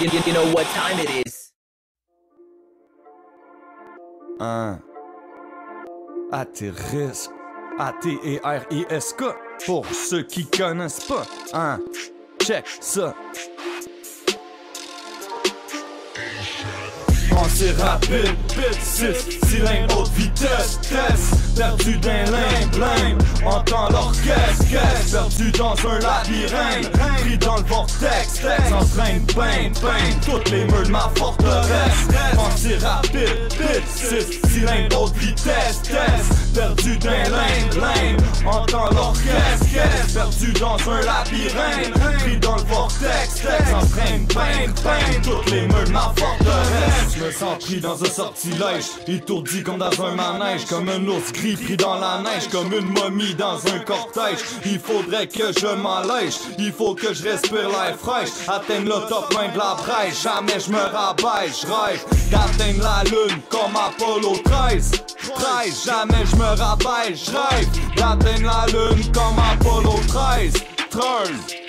You, you, you know what time it is. Un. Atterrisque. A-T-E-R-I-S-K. Pour ceux qui connaissent pas. Un. Check ça. Pensée rapide, vite, 6 cylindres haute vitesse, test, perdu d'un limbe, blimbe, entend l'orchestre, caisse, perdu dans un labyrinthe, pris dans le vortex, texte, en train de peindre, peindre toutes les murs de ma forteresse, pensée rapide, vite, 6 cylindres haute vitesse, test, perdu d'un limbe, blimbe, entend l'orchestre, caisse, perdu dans un labyrinthe, pris dans le vortex, de peindre, peindre toutes les ma forteresse, je me sens pris dans un sortilège. Étourdi comme dans un manège. Comme un ours gris pris dans la neige. Comme une momie dans un cortège. Il faudrait que je m'allège. Il faut que je respire l'air fraîche. Atteindre le top main de la brèche Jamais je me rabaisse, rêve D'atteindre la lune comme Apollo 13 13, jamais je me rabaisse, rêve D'atteindre la lune comme Apollo 13 13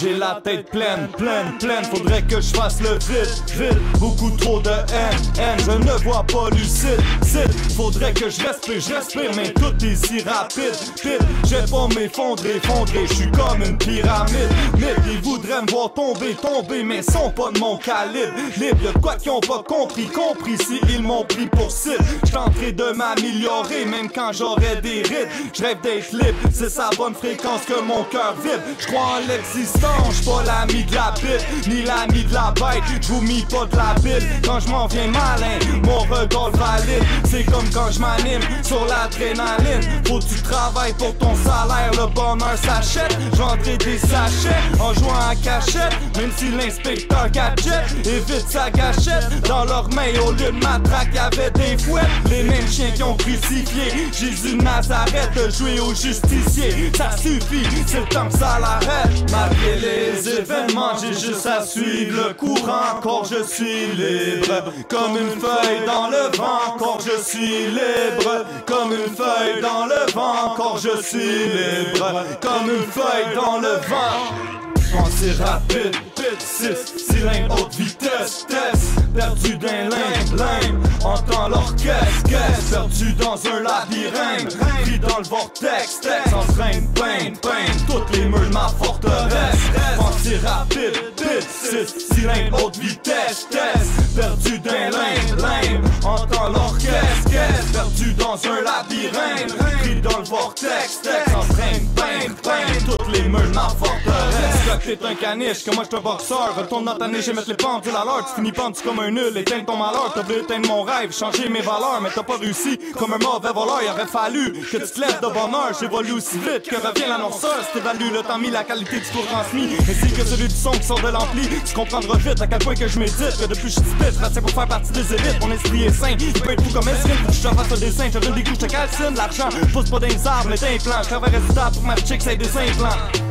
J'ai la tête pleine, pleine, pleine, faudrait que je fasse le vide, vide, beaucoup trop de haine, haine, je ne vois pas lucide, cide, faudrait que je respire, je mais tout est si rapide, vite, j'ai pas m'effondrer, effondrer, je suis comme une pyramide, mythe, ils voudraient me voir tomber, tomber, mais sont pas de mon calibre, libre, y'a quoi qu'ils ont pas compris, compris si ils m'ont pris pour cible, j'tenterai de m'améliorer, même quand j'aurai des rides, je rêve d'être libre, c'est sa bonne fréquence que mon cœur vibre, je crois en l'existence, Pas l'ami de la pute, ni l'ami de la bête. J'vous mis pas de la pile quand je m'en viens malin. Mon regard valide, c'est comme quand je m'anime sur l'adrénaline. Faut tu travailles pour ton salaire, le bonheur s'achète. J'vendrai des sachets en jouant à cachette. Même si l'inspecteur gadget évite sa gâchette. Dans leurs mains, au lieu de matraque, y'avait des fouettes. Les mêmes chiens qui ont crucifié Jésus Nazareth jouer au justicier. Ça suffit, c'est le temps que ça l'arrête. Malgré les événements, j'ai juste à suivre le courant. Encore je suis libre, comme une feuille dans le vent. Encore je suis libre, comme une feuille dans le vent. Encore je suis libre, comme une feuille dans le vent. Pensée rapide, vite, 6 cylindres perdu dans un labyrinthe, pris dans le vortex, texte, en train peindre, peindre toutes les murs de ma forteresse, pensée rapide, vite, 6 cylindres haute vitesse, test, perdu d'un limbe, limbe, entend l'orchestre, perdu dans un labyrinthe, pris dans le vortex, texte, en train peindre, peindre toutes les murs ma forteresse, t'es un caniche, que moi j'suis un boxeur. Retourne dans ta niche et mettre les pendules à l'heure. Tu finis pendu comme un nul, éteins ton malheur. T'as voulu éteindre mon rêve, changer mes valeurs. Mais t'as pas réussi, comme un mauvais voleur. Il aurait fallu que tu te lèves de bonheur J'évolue aussi vite que revient l'annonceur Si t'évalues le temps mis, la qualité du cours transmis. Ainsi que celui du son qui sort de l'ampli Tu comprendras vite à quel point que je médite. Que depuis je suis pratique pour faire partie des élites. Mon esprit est sain, il peut être fou comme Esrine Faut que je te fasse un dessin, je donne des coups, je te calcine. L'argent pousse pas dans les arbres, mais t'implants Je travaille pour ma chick, c'est des implants